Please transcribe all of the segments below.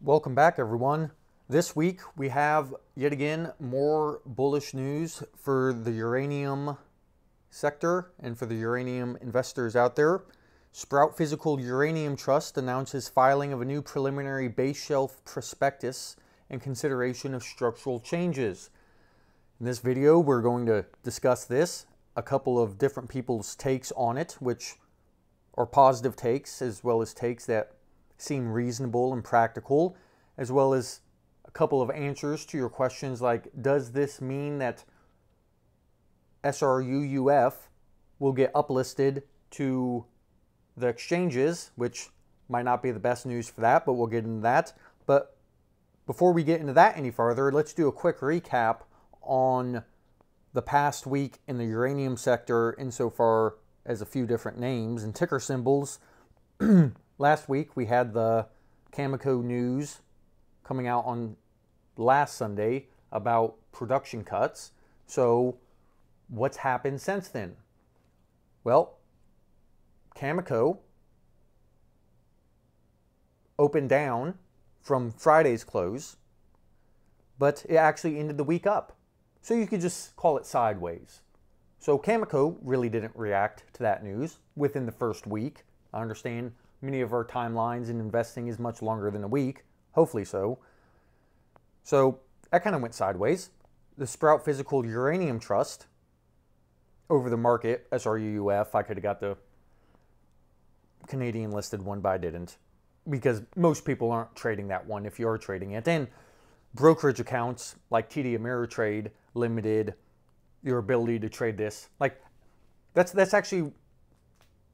Welcome back, everyone. This week we have yet again more bullish news for the uranium sector and for the uranium investors out there. Sprott Physical Uranium Trust announces filing of a new preliminary base shelf prospectus in consideration of structural changes. In this video, we're going to discuss this, a couple of different people's takes on it, which are positive takes as well as takes that seem reasonable and practical, as well as a couple of answers to your questions like Does this mean that SRUUF will get uplisted to the exchanges, which might not be the best news for that, but we'll get into that. But before we get into that any further, let's do a quick recap on the past week in the uranium sector insofar as a few different names and ticker symbols. Last week we had the Cameco news coming out on last Sunday about production cuts. So, what's happened since then? Well, Cameco opened down from Friday's close, but it actually ended the week up. So you could just call it sideways. So Cameco really didn't react to that news within the first week. I understand Many of our timelines in investing is much longer than a week, hopefully so. So that kind of went sideways. The Sprott Physical Uranium Trust over the market, SRUUF, I could have got the Canadian listed one, but I didn't because most people aren't trading that one if you're trading it. And brokerage accounts like TD Ameritrade limited your ability to trade this. Like that's that's actually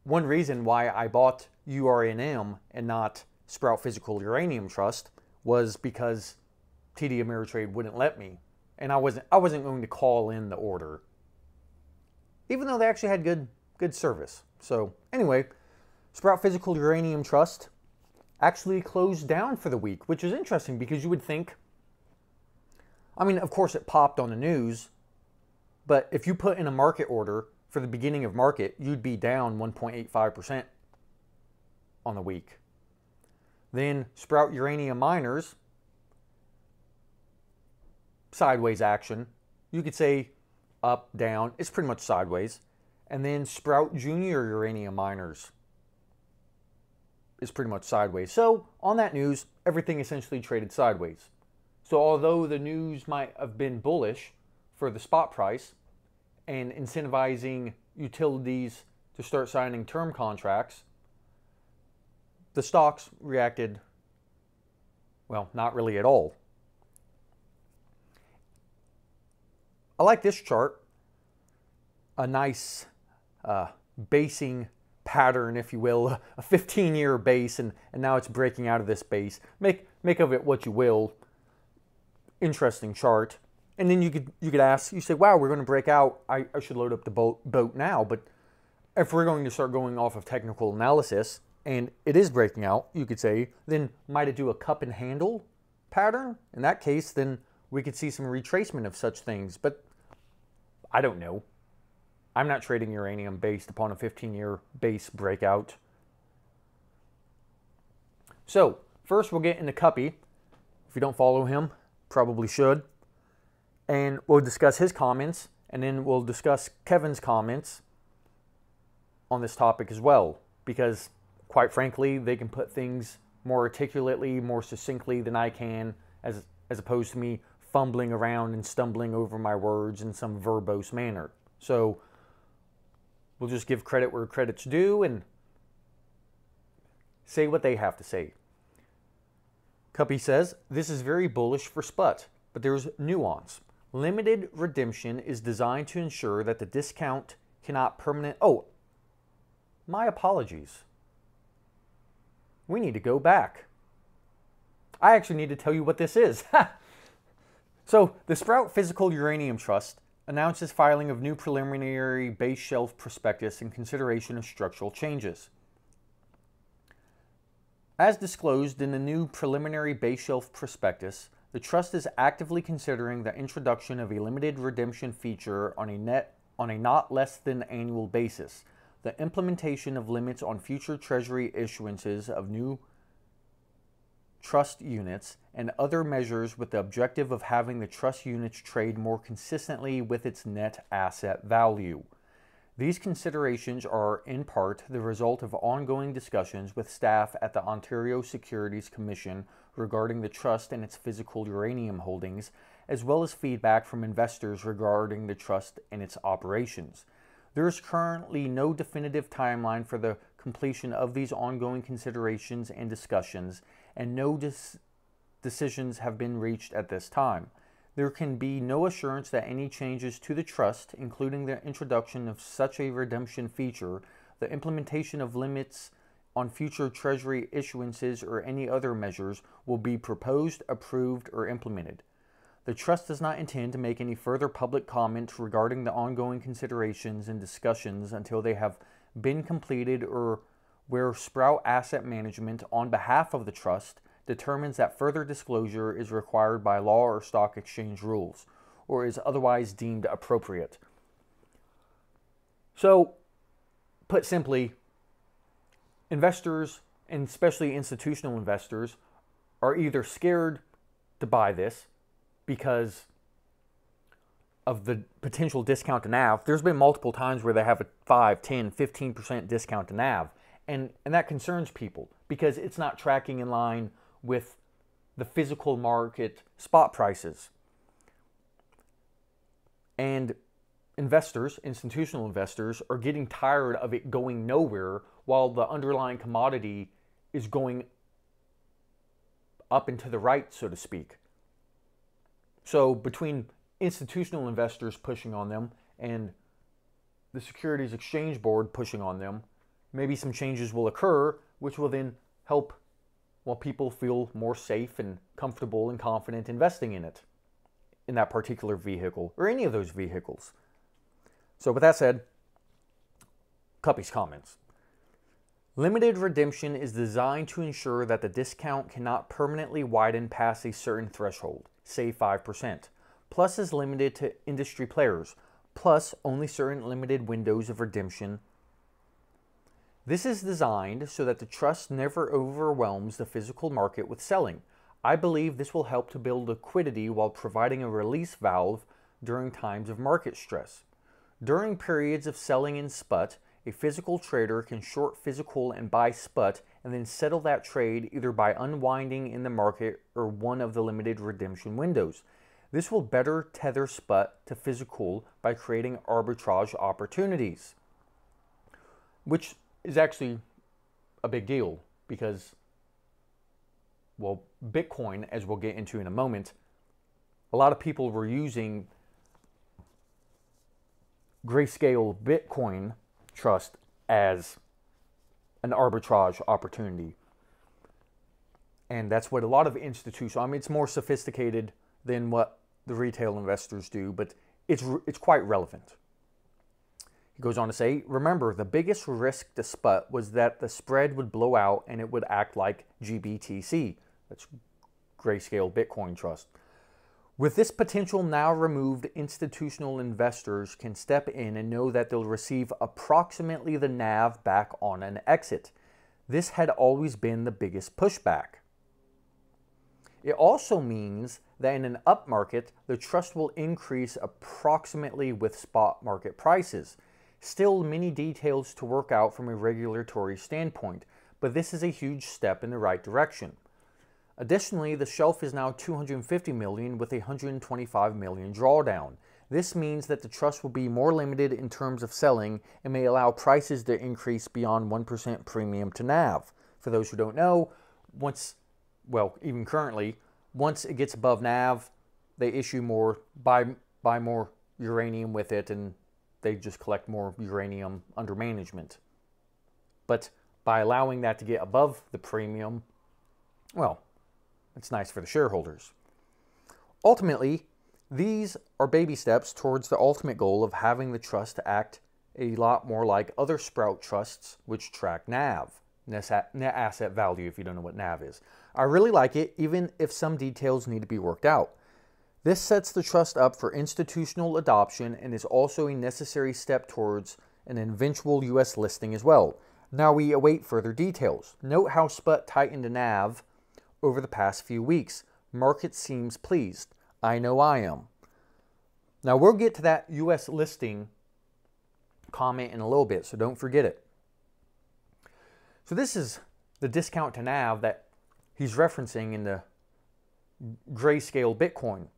one reason why I bought URNM and not Sprott Physical Uranium Trust was because TD Ameritrade wouldn't let me, and I wasn't I wasn't going to call in the order, even though they actually had good good service. So anyway, Sprott Physical Uranium Trust actually closed down for the week, which is interesting because you would think. I mean, of course, it popped on the news, but if you put in a market order for the beginning of market, you'd be down 1.85% on the week. Then Sprott Uranium Miners, sideways action. You could say up, down. It's pretty much sideways. And then Sprott Junior Uranium Miners is pretty much sideways. So on that news, everything essentially traded sideways. So although the news might have been bullish for the spot price, and incentivizing utilities to start signing term contracts, the stocks reacted, well, not really at all. I like this chart, a nice uh, basing pattern, if you will, a 15 year base, and, and now it's breaking out of this base. Make, make of it what you will. Interesting chart and then you could you could ask, you say, wow, we're going to break out. I, I should load up the boat boat now. But if we're going to start going off of technical analysis and it is breaking out, you could say, then might it do a cup and handle pattern? In that case, then we could see some retracement of such things. But I don't know. I'm not trading uranium based upon a 15 year base breakout. So, first we'll get into Cuppy. If you don't follow him, probably should and we'll discuss his comments, and then we'll discuss Kevin's comments on this topic as well, because quite frankly, they can put things more articulately, more succinctly than I can, as as opposed to me fumbling around and stumbling over my words in some verbose manner. So we'll just give credit where credit's due and say what they have to say. Cuppy says, This is very bullish for Sput, but there's nuance. Limited redemption is designed to ensure that the discount cannot permanent. Oh, my apologies. We need to go back. I actually need to tell you what this is. so, the Sprott Physical Uranium Trust announces filing of new preliminary base shelf prospectus in consideration of structural changes. As disclosed in the new preliminary base shelf prospectus, the trust is actively considering the introduction of a limited redemption feature on a net on a not less than annual basis, the implementation of limits on future treasury issuances of new trust units, and other measures with the objective of having the trust units trade more consistently with its net asset value. These considerations are, in part, the result of ongoing discussions with staff at the Ontario Securities Commission regarding the trust and its physical uranium holdings, as well as feedback from investors regarding the trust and its operations. There is currently no definitive timeline for the completion of these ongoing considerations and discussions, and no dis- decisions have been reached at this time. There can be no assurance that any changes to the trust, including the introduction of such a redemption feature, the implementation of limits on future Treasury issuances, or any other measures, will be proposed, approved, or implemented. The Trust does not intend to make any further public comment regarding the ongoing considerations and discussions until they have been completed or where Sprott Asset Management, on behalf of the Trust, determines that further disclosure is required by law or stock exchange rules, or is otherwise deemed appropriate. So, put simply, investors, and especially institutional investors, are either scared to buy this because of the potential discount to NAV. There's been multiple times where they have a 5, 10, 15% discount to NAV. And, and that concerns people because it's not tracking in line with the physical market spot prices. And investors, institutional investors, are getting tired of it going nowhere while the underlying commodity is going up and to the right, so to speak. So between institutional investors pushing on them and the Securities Exchange Board pushing on them, maybe some changes will occur, which will then help well people feel more safe and comfortable and confident investing in it, in that particular vehicle or any of those vehicles. So with that said, Cuppy's comments. Limited redemption is designed to ensure that the discount cannot permanently widen past a certain threshold say 5%. Plus is limited to industry players, plus only certain limited windows of redemption. This is designed so that the trust never overwhelms the physical market with selling. I believe this will help to build liquidity while providing a release valve during times of market stress. During periods of selling in SPUT, a physical trader can short physical and buy SPUT and then settle that trade either by unwinding in the market or one of the limited redemption windows. This will better tether SPUT to physical by creating arbitrage opportunities, which is actually a big deal because, well, Bitcoin, as we'll get into in a moment, a lot of people were using grayscale Bitcoin trust as an arbitrage opportunity. And that's what a lot of institutions, I mean, it's more sophisticated than what the retail investors do, but it's, it's quite relevant. He goes on to say, remember, the biggest risk to SPUT was that the spread would blow out and it would act like GBTC. That's Grayscale Bitcoin Trust. With this potential now removed, institutional investors can step in and know that they'll receive approximately the NAV back on an exit. This had always been the biggest pushback. It also means that in an up market, the trust will increase approximately with spot market prices. Still, many details to work out from a regulatory standpoint, but this is a huge step in the right direction. Additionally, the shelf is now 250 million with a 125 million drawdown. This means that the trust will be more limited in terms of selling and may allow prices to increase beyond 1% premium to NAV. For those who don't know, once, well, even currently, once it gets above NAV, they issue more, buy, buy more uranium with it, and they just collect more uranium under management. But by allowing that to get above the premium, well, it's nice for the shareholders. Ultimately, these are baby steps towards the ultimate goal of having the trust to act a lot more like other Sprott trusts, which track NAV, net asset value, if you don't know what NAV is. I really like it, even if some details need to be worked out. This sets the trust up for institutional adoption and is also a necessary step towards an eventual U.S. listing as well. Now we await further details. Note how SPUT tightened the NAV over the past few weeks. Market seems pleased. I know I am. Now we'll get to that US listing comment in a little bit, so don't forget it. So this is the discount to NAV that he's referencing in the grayscale Bitcoin.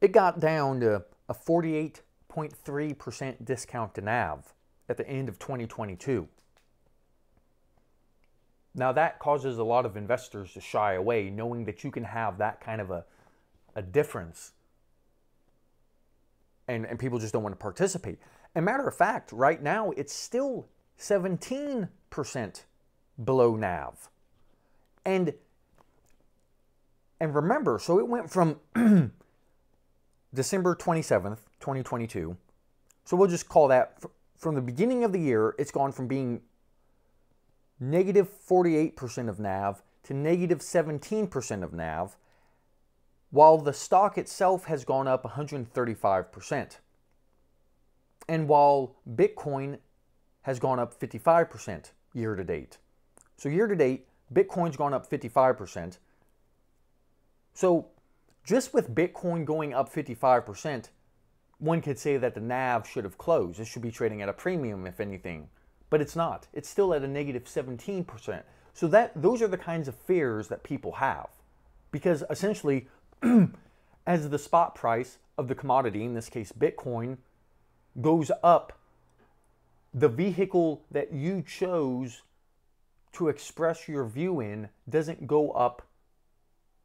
It got down to a 48.3% discount to NAV at the end of 2022. Now, that causes a lot of investors to shy away, knowing that you can have that kind of a, a difference. And, and people just don't want to participate. And matter of fact, right now, it's still 17% below NAV. And and remember, so it went from December 27th, 2022. So we'll just call that from the beginning of the year, it's gone from being negative 48% of NAV to negative 17% of NAV, while the stock itself has gone up 135%. And while Bitcoin has gone up 55% year to date. So, year to date, Bitcoin's gone up 55%. So, just with Bitcoin going up 55%, one could say that the NAV should have closed. It should be trading at a premium, if anything. But it's not. It's still at a negative 17%. So that those are the kinds of fears that people have. Because essentially, as the spot price of the commodity, in this case Bitcoin, goes up, the vehicle that you chose to express your view in doesn't go up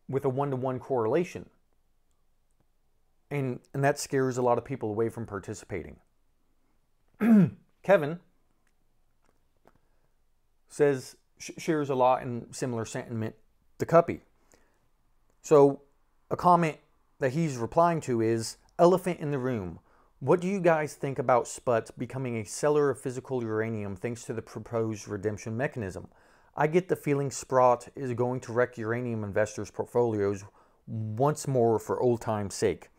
with a one to one correlation. And, and that scares a lot of people away from participating. Kevin says, shares a lot in similar sentiment to Cuppy. So, a comment that he's replying to is Elephant in the room. What do you guys think about SPUT becoming a seller of physical uranium thanks to the proposed redemption mechanism? I get the feeling Sprott is going to wreck uranium investors' portfolios once more for old time's sake.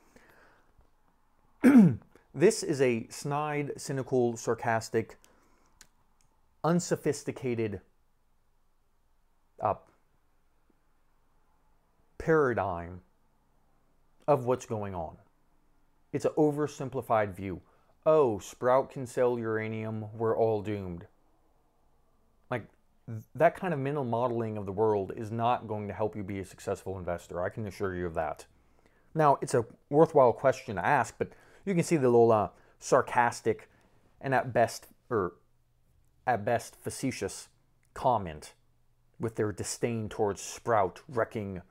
this is a snide, cynical, sarcastic, unsophisticated uh, paradigm of what's going on. It's an oversimplified view. Oh, Sprott can sell uranium, we're all doomed. Like, that kind of mental modeling of the world is not going to help you be a successful investor. I can assure you of that. Now, it's a worthwhile question to ask, but you can see the little uh, sarcastic and at best, or at best facetious comment with their disdain towards Sprott wrecking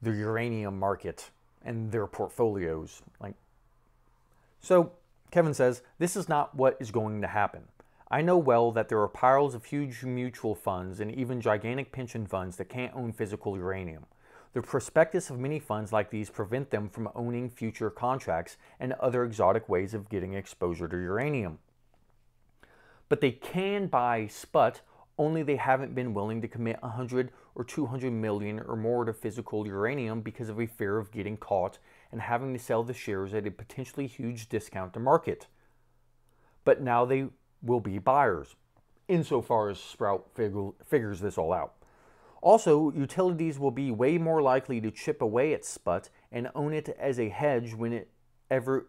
the uranium market and their portfolios. Like, so Kevin says, this is not what is going to happen. I know well that there are piles of huge mutual funds and even gigantic pension funds that can't own physical uranium. The prospectus of many funds like these prevent them from owning future contracts and other exotic ways of getting exposure to uranium. But they can buy SPUT, only they haven't been willing to commit 100 or 200 million or more to physical uranium because of a fear of getting caught and having to sell the shares at a potentially huge discount to market. But now they will be buyers, insofar as Sprott figures this all out. Also, utilities will be way more likely to chip away at SPUT and own it as a hedge when it ever,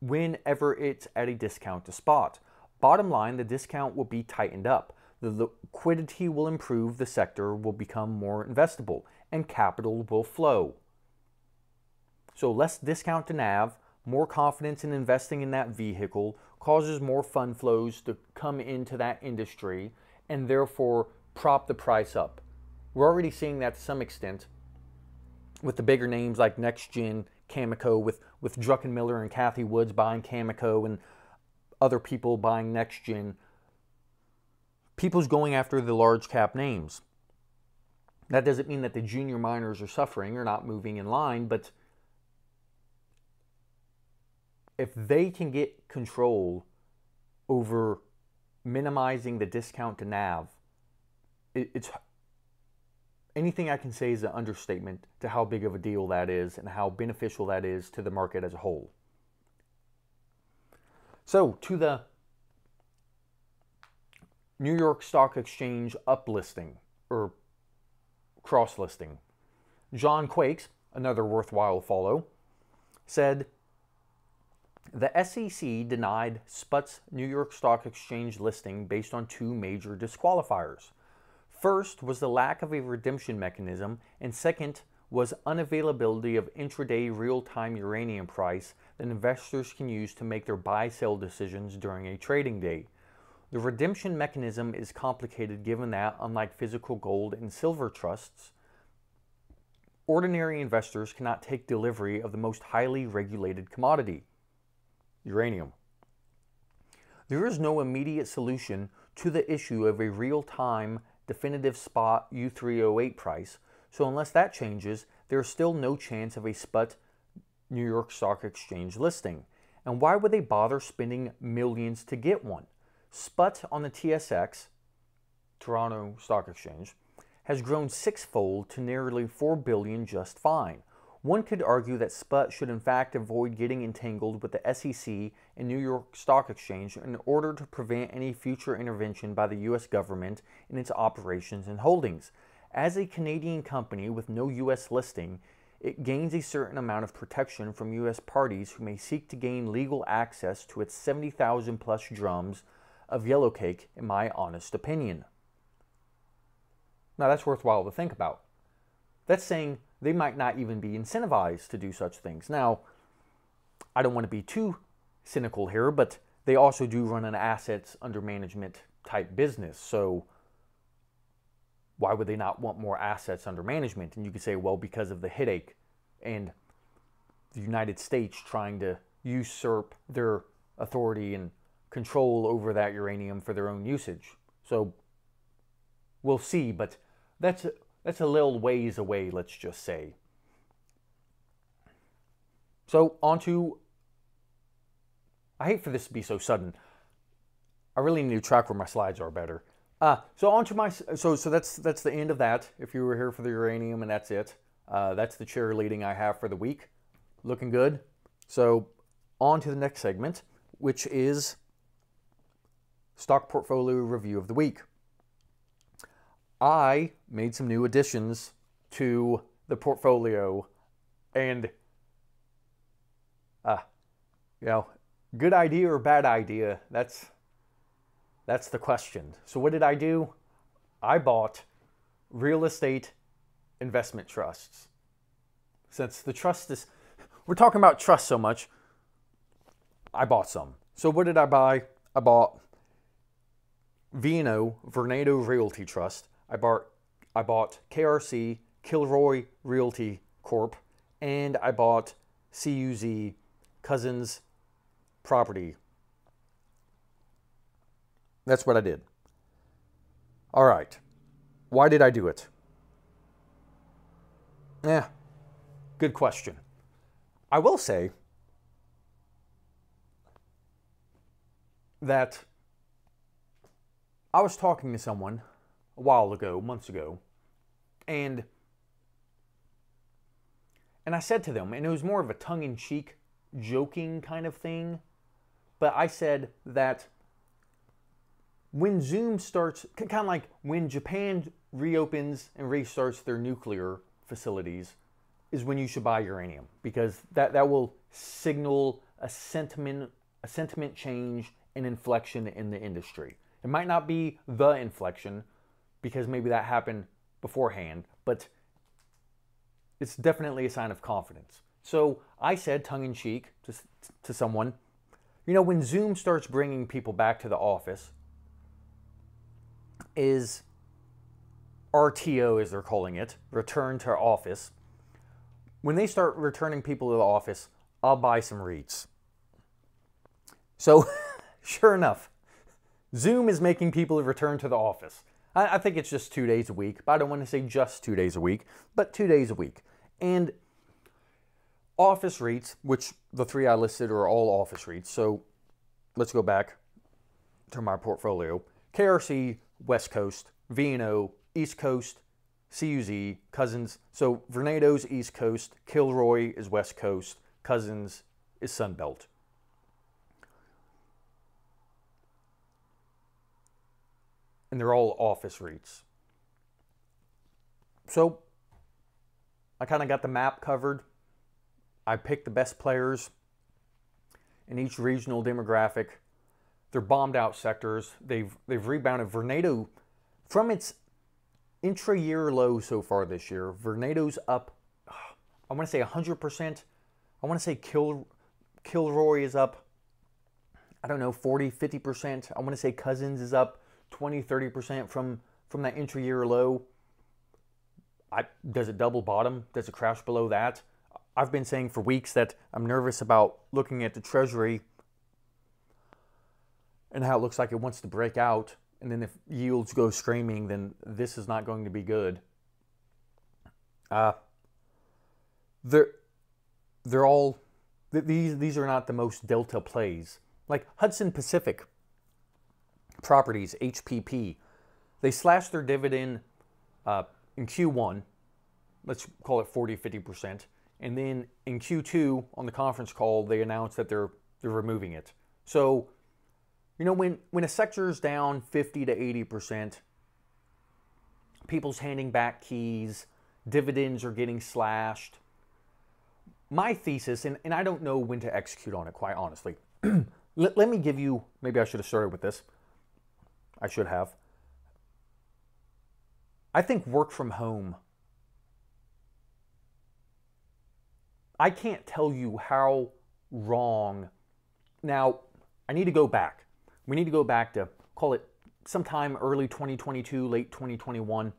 whenever it's at a discount to spot. Bottom line, the discount will be tightened up. The liquidity will improve, the sector will become more investable, and capital will flow. So, less discount to NAV, more confidence in investing in that vehicle causes more fund flows to come into that industry and therefore prop the price up. We're already seeing that to some extent with the bigger names like NexGen, Cameco, with, with Druckenmiller and Cathie Woods buying Cameco and other people buying NexGen. People's going after the large cap names. That doesn't mean that the junior miners are suffering or not moving in line, but if they can get control over minimizing the discount to NAV, it, it's anything I can say is an understatement to how big of a deal that is and how beneficial that is to the market as a whole. So, to the New York Stock Exchange uplisting or cross listing. John Quakes, another worthwhile follow, said the SEC denied SPUT's New York Stock Exchange listing based on two major disqualifiers. First was the lack of a redemption mechanism, and second was unavailability of intraday real-time uranium price that investors can use to make their buy-sell decisions during a trading day. The redemption mechanism is complicated given that, unlike physical gold and silver trusts, ordinary investors cannot take delivery of the most highly regulated commodity, uranium. There is no immediate solution to the issue of a real-time definitive spot U3O8 price, so unless that changes, there is still no chance of a SPUT New York Stock Exchange listing. And why would they bother spending millions to get one? SPUT on the TSX, Toronto Stock Exchange, has grown sixfold to nearly 4 billion just fine. One could argue that SPUT should in fact avoid getting entangled with the SEC and New York Stock Exchange in order to prevent any future intervention by the US government in its operations and holdings. As a Canadian company with no US listing, it gains a certain amount of protection from US parties who may seek to gain legal access to its 70,000 plus drums of yellowcake, in my honest opinion. Now, that's worthwhile to think about. That's saying they might not even be incentivized to do such things. Now, I don't want to be too cynical here, but they also do run an assets under management type business. So, why would they not want more assets under management? And you could say, well, because of the headache and the United States trying to usurp their authority and control over that uranium for their own usage. So we'll see, but that's that's a little ways away, let's just say. So on to I hate for this to be so sudden. I really need to track where my slides are better. Uh, so on to my so so that's that's the end of that. If you were here for the uranium, and that's it. Uh, that's the cheerleading I have for the week. Looking good. So on to the next segment, which is stock portfolio review of the week. I made some new additions to the portfolio and uh you know, good idea or bad idea, that's that's the question. So what did I do? I bought real estate investment trusts. Since the trust is we're talking about trust so much, I bought some. So what did I buy? I bought VNO, Vornado Realty Trust. I bought, I bought KRC, Kilroy Realty Corp, and I bought CUZ, Cousins Property. That's what I did. All right. Why did I do it? Yeah, good question. I will say that I was talking to someone a while ago, months ago, and and I said to them, and it was more of a tongue-in-cheek, joking kind of thing, but I said that when Zoom starts, kind of like when Japan reopens and restarts their nuclear facilities, is when you should buy uranium because that, that will signal a sentiment a sentiment change and inflection in the industry. It might not be the inflection because maybe that happened beforehand, but it's definitely a sign of confidence. So I said tongue in cheek to, to someone, you know, when Zoom starts bringing people back to the office, is RTO, as they're calling it, return to office. When they start returning people to the office, I'll buy some REITs. So, sure enough, Zoom is making people return to the office. I, I think it's just two days a week, but I don't want to say just two days a week, but two days a week. And office REITs, which the three I listed are all office REITs. So let's go back to my portfolio. KRC, West Coast, VNO, East Coast, CUZ, Cousins. So Vornado's East Coast, Kilroy is West Coast, Cousins is Sunbelt. And they're all office REITs. so I kind of got the map covered. I picked the best players in each regional demographic. They're bombed out sectors. They've they've rebounded. Vornado from its intra-year low so far this year. Vornado's up. I want to say 100 percent. I want to say Kill Kilroy is up. I don't know 40, 50 percent. I want to say Cousins is up 20, 30 percent from from that intra-year low. I, does it double bottom? Does it crash below that? I've been saying for weeks that I'm nervous about looking at the Treasury and how it looks like it wants to break out. And then if yields go screaming, then this is not going to be good. Uh, they're, they're all, these, these are not the most delta plays. Like Hudson Pacific Properties, HPP, they slashed their dividend uh, in Q1, let's call it 40, 50%. And then in Q2 on the conference call, they announced that they're they're removing it. So, you know, when when a sector is down 50 to 80%, people's handing back keys, dividends are getting slashed. My thesis, and, and I don't know when to execute on it, quite honestly. let, let me give you, maybe I should have started with this. I should have. I think work from home. I can't tell you how wrong. Now, I need to go back. We need to go back to call it sometime early 2022, late 2021.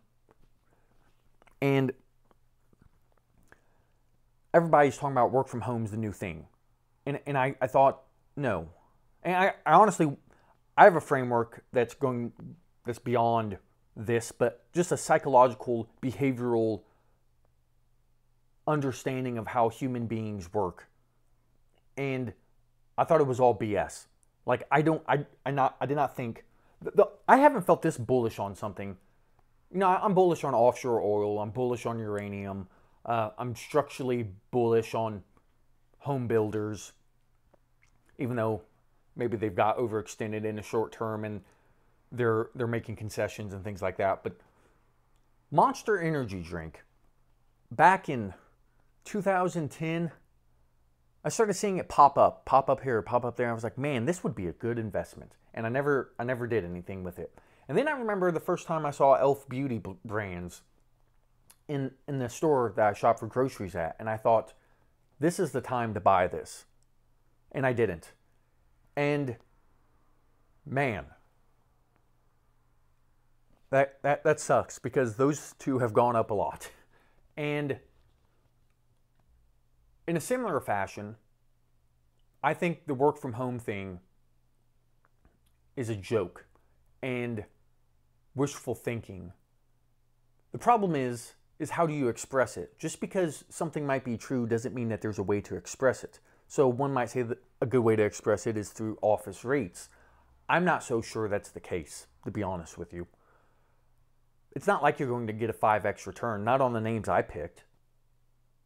And everybody's talking about work from home is the new thing. And, and I, I thought, no. And I, I honestly, I have a framework that's going, that's beyond this, but just a psychological, behavioral understanding of how human beings work. And I thought it was all BS. Like I don't, I, I not, I did not think. The, the, I haven't felt this bullish on something. You know, I'm bullish on offshore oil. I'm bullish on uranium. Uh, I'm structurally bullish on home builders, even though maybe they've got overextended in the short term and they're they're making concessions and things like that. But Monster Energy drink, back in 2010, I started seeing it pop up, pop up here, pop up there. I was like, man, this would be a good investment, and I never I never did anything with it. And then I remember the first time I saw Elf Beauty brands in in the store that I shop for groceries at, and I thought, this is the time to buy this, and I didn't. And man, that, that, that sucks because those two have gone up a lot. And in a similar fashion, I think the work from home thing is a joke and wishful thinking. The problem is is how do you express it? Just because something might be true doesn't mean that there's a way to express it. So one might say that a good way to express it is through office REITs. I'm not so sure that's the case, to be honest with you it's not like you're going to get a 5x return, not on the names I picked.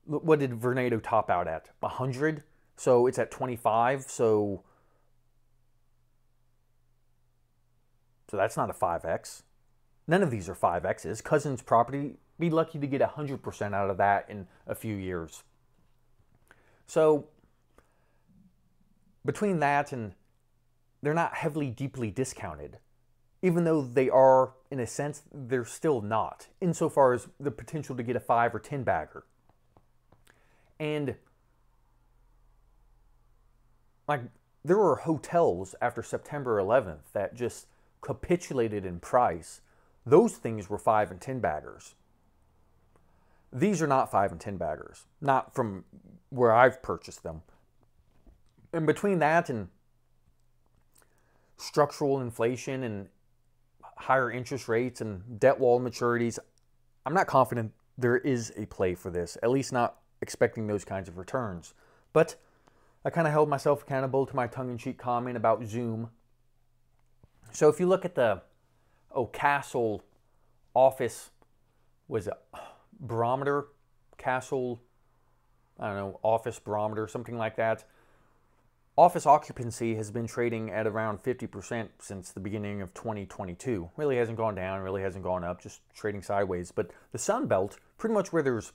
What did Vornado top out at? 100? So it's at 25. So So that's not a 5x. None of these are 5x's. Cousins property, be lucky to get 100% out of that in a few years. So between that and they're not heavily deeply discounted even though they are, in a sense, they're still not, insofar as the potential to get a five or 10 bagger. And like, there were hotels after September 11th that just capitulated in price. Those things were five and 10 baggers. These are not five and 10 baggers, not from where I've purchased them. And between that and structural inflation and higher interest rates and debt wall maturities, I'm not confident there is a play for this, at least not expecting those kinds of returns. But I kind of held myself accountable to my tongue in cheek comment about Zoom. So if you look at the oh Kastle office was a barometer Kastle I don't know office barometer something like that office occupancy has been trading at around 50% since the beginning of 2022. Really hasn't gone down, really hasn't gone up, just trading sideways. But the Sun Belt, pretty much where there's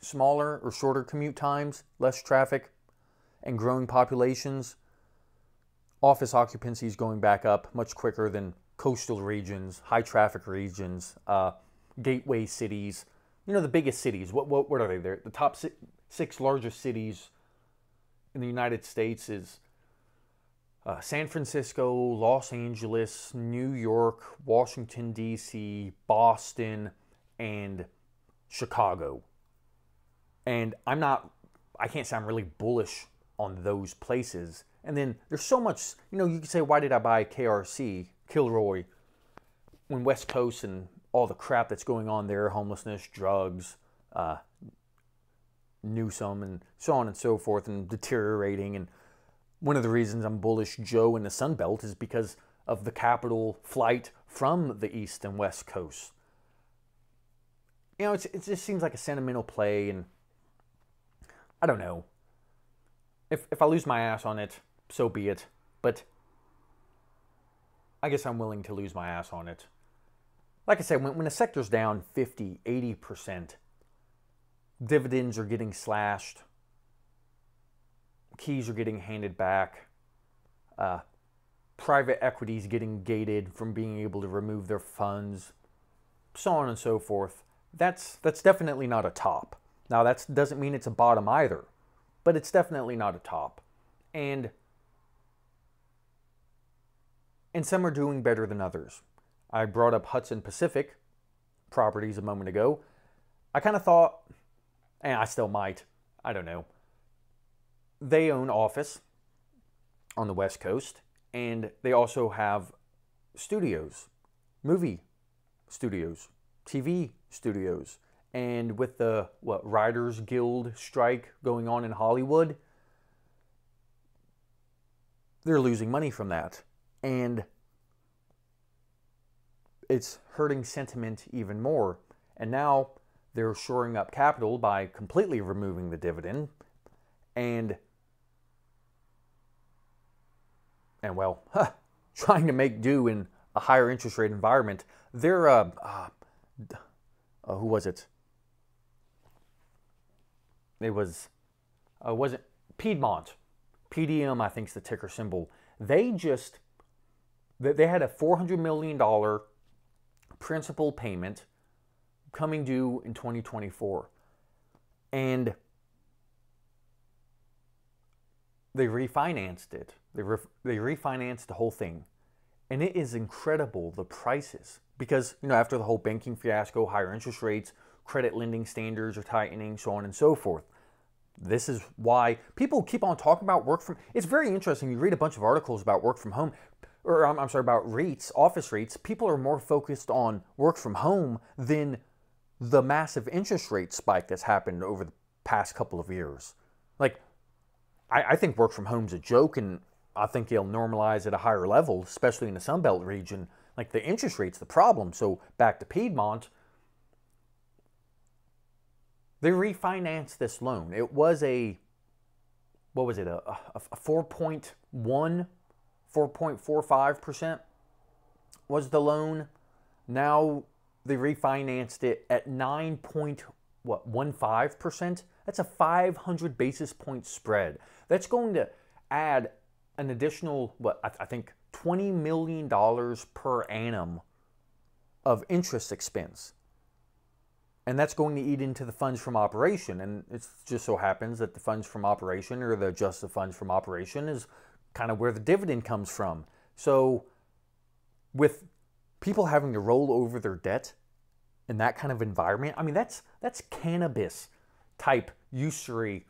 smaller or shorter commute times, less traffic, and growing populations, office occupancy is going back up much quicker than coastal regions, high traffic regions, uh, gateway cities. You know, the biggest cities. What, what, what are they? They're the top six, six largest cities in the United States is uh, San Francisco, Los Angeles, New York, Washington, D.C., Boston, and Chicago. And I'm not, I can't say I'm really bullish on those places. And then there's so much, you know, you can say, why did I buy KRC, Kilroy, when West Coast and all the crap that's going on there, homelessness, drugs, uh, Newsom, and so on and so forth, and deteriorating. And one of the reasons I'm bullish Joe in the Sun Belt is because of the capital flight from the East and West Coast. You know, it just seems like a sentimental play, and I don't know. If, if I lose my ass on it, so be it. But I guess I'm willing to lose my ass on it. Like I said, when, when a sector's down 50, 80%, dividends are getting slashed, keys are getting handed back, uh, private equities getting gated from being able to remove their funds, so on and so forth. That's, that's definitely not a top. Now, that doesn't mean it's a bottom either, but it's definitely not a top. And, and some are doing better than others. I brought up Hudson Pacific properties a moment ago. I kind of thought, and I still might, I don't know. They own office on the West Coast, and they also have studios, movie studios, TV studios. And with the what Writers Guild strike going on in Hollywood, they're losing money from that. And it's hurting sentiment even more. And now they're shoring up capital by completely removing the dividend and and well, huh, trying to make do in a higher interest rate environment. They're uh, uh, uh, who was it? It was uh, was it Piedmont? PDM, I think is the ticker symbol. They just they had a four hundred million dollar principal payment coming due in 2024. And they refinanced it. They, they refinanced the whole thing. And it is incredible the prices because, you know, after the whole banking fiasco, higher interest rates, credit lending standards are tightening, so on and so forth. This is why people keep on talking about work from. It's very interesting. You read a bunch of articles about work from home or I'm, I'm sorry, about REITs, office REITs, people are more focused on work from home than the massive interest rate spike that's happened over the past couple of years. Like, I, I think work from home's a joke, and I think it'll normalize at a higher level, especially in the Sunbelt region. Like, the interest rate's the problem. So, back to Piedmont, they refinanced this loan. It was a, what was it, a, a, a 4.1 4.45% was the loan. Now they refinanced it at 9.15%. That's a 500 basis point spread. That's going to add an additional, what I think, $20 million per annum of interest expense. And that's going to eat into the funds from operation. And it just so happens that the funds from operation or the adjusted funds from operation is kind of where the dividend comes from. So, with people having to roll over their debt in that kind of environment, I mean that's that's cannabis type usury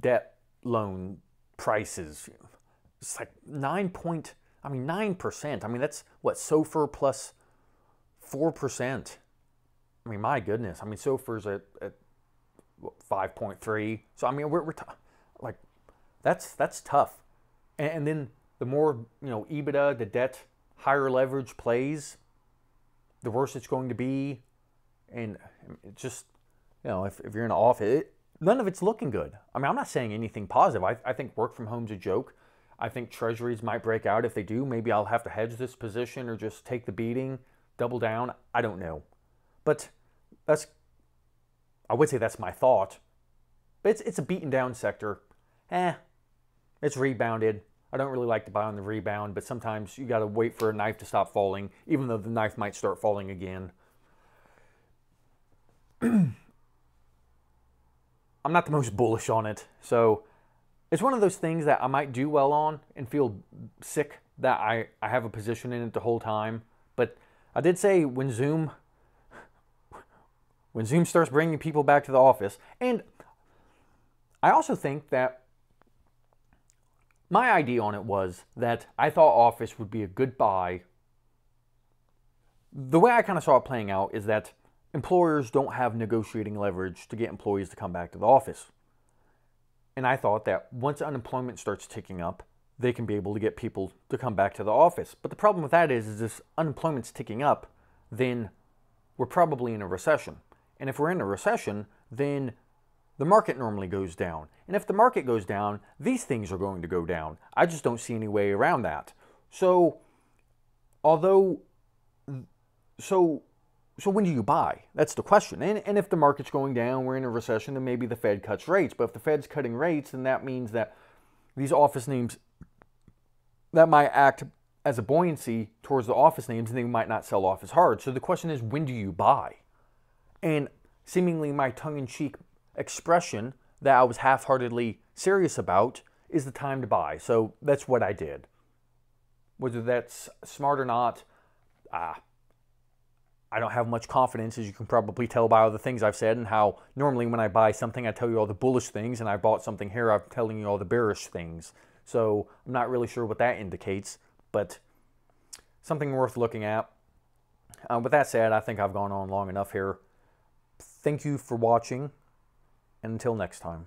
debt loan prices. It's like nine point, I mean nine percent. I mean that's what SOFR plus four percent. I mean my goodness. I mean SOFR's at, at five point three. So I mean we're, we're like that's that's tough. And then the more, you know, EBITDA, the debt, higher leverage plays, the worse it's going to be. And just, you know, if, if you're in an office, it, none of it's looking good. I mean, I'm not saying anything positive. I, I think work from home's a joke. I think treasuries might break out. If they do, maybe I'll have to hedge this position or just take the beating, double down. I don't know. But that's, I would say that's my thought. But it's, it's a beaten down sector. Eh, it's rebounded. I don't really like to buy on the rebound, but sometimes you got to wait for a knife to stop falling, even though the knife might start falling again. I'm not the most bullish on it. So it's one of those things that I might do well on and feel sick that I, I have a position in it the whole time. But I did say when Zoom when Zoom starts bringing people back to the office, and I also think that my idea on it was that I thought Office would be a good buy. The way I kind of saw it playing out is that employers don't have negotiating leverage to get employees to come back to the office. And I thought that once unemployment starts ticking up, they can be able to get people to come back to the office. But the problem with that is, is if unemployment's ticking up, then we're probably in a recession. And if we're in a recession, then the market normally goes down. And if the market goes down, these things are going to go down. I just don't see any way around that. So, although, so so when do you buy? That's the question. And, and if the market's going down, we're in a recession, then maybe the Fed cuts rates. But if the Fed's cutting rates, then that means that these office names that might act as a buoyancy towards the office names and they might not sell off as hard. So the question is, when do you buy? And seemingly my tongue-in-cheek expression that I was half-heartedly serious about is the time to buy. So that's what I did. Whether that's smart or not, ah, I don't have much confidence, as you can probably tell by all the things I've said, and how normally when I buy something, I tell you all the bullish things, and I bought something here, I'm telling you all the bearish things. So I'm not really sure what that indicates, but something worth looking at. Uh, with that said, I think I've gone on long enough here. Thank you for watching, until next time.